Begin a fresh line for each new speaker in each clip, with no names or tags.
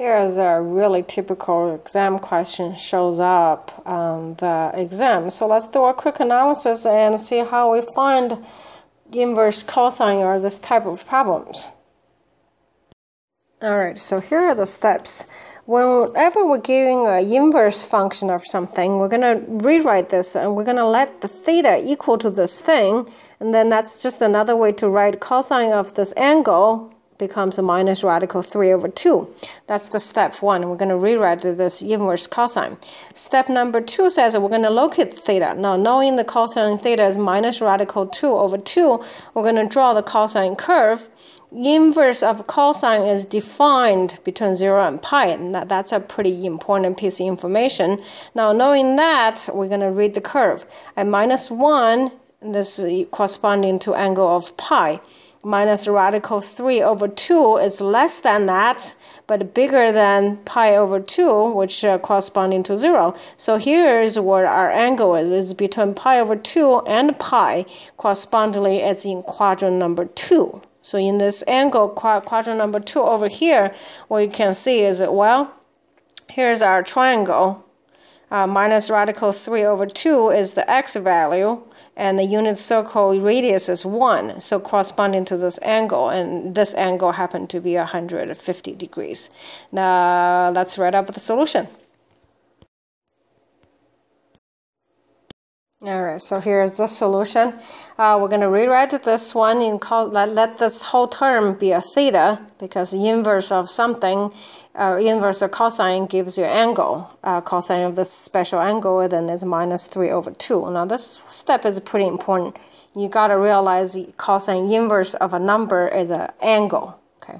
Here's a really typical exam question shows up on the exam. So let's do a quick analysis and see how we find inverse cosine or this type of problems. Alright, so here are the steps. Whenever we're giving an inverse function of something, we're going to rewrite this and we're going to let the theta equal to this thing. And then that's just another way to write cosine of this angle becomes a minus radical 3 over 2. That's the step 1. We're going to rewrite this inverse cosine. Step number 2 says that we're going to locate theta. Now, knowing the cosine theta is minus radical 2 over 2, we're going to draw the cosine curve. Inverse of cosine is defined between 0 and pi, and that, that's a pretty important piece of information. Now, knowing that, we're going to read the curve. At minus 1, this is corresponding to angle of pi minus radical 3 over 2 is less than that, but bigger than pi over 2, which uh, corresponding to 0. So here is where our angle is. It's between pi over 2 and pi, correspondingly as in quadrant number 2. So in this angle, quadrant number 2 over here, what you can see is, that, well, here's our triangle. Uh, minus radical 3 over 2 is the x value and the unit circle radius is 1, so corresponding to this angle, and this angle happened to be 150 degrees. Now, let's write up the solution. Alright, so here's the solution. Uh, we're going to rewrite this one in let, let this whole term be a theta because the inverse of something, uh, inverse of cosine gives you angle. Uh, cosine of this special angle then is minus 3 over 2. Now this step is pretty important. You got to realize cosine inverse of a number is an angle. Okay.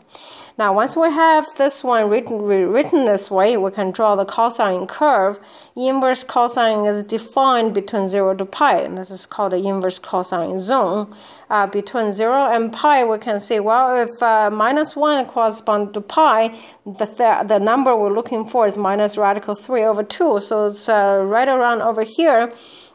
Now, once we have this one written, written this way, we can draw the cosine curve. Inverse cosine is defined between 0 to pi, and this is called the inverse cosine zone. Uh, between 0 and pi, we can see, well, if uh, minus 1 corresponds to pi, the, th the number we're looking for is minus radical 3 over 2. So it's uh, right around over here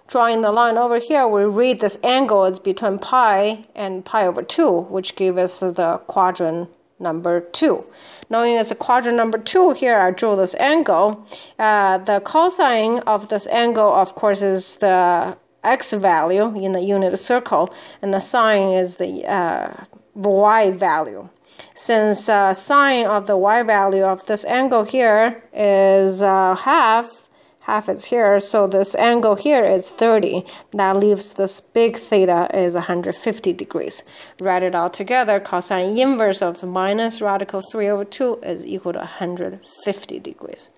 drawing the line over here, we read this angle is between pi and pi over 2, which gives us the quadrant number 2. Knowing it's a quadrant number 2 here, I drew this angle. Uh, the cosine of this angle, of course, is the x value in the unit circle, and the sine is the uh, y value. Since uh, sine of the y value of this angle here is uh, half, half is here, so this angle here is 30. That leaves this big theta is 150 degrees. Write it all together, cosine inverse of minus radical 3 over 2 is equal to 150 degrees.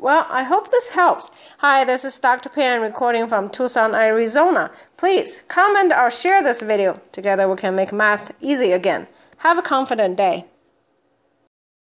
Well, I hope this helps. Hi, this is Dr. Pan recording from Tucson, Arizona. Please comment or share this video. Together we can make math easy again. Have a confident day.